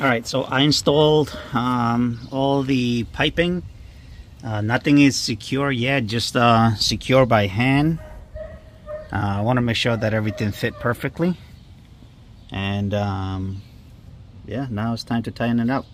All right, so I installed um, all the piping. Uh, nothing is secure yet, just uh, secure by hand. Uh, I want to make sure that everything fit perfectly. And um, yeah, now it's time to tighten it up.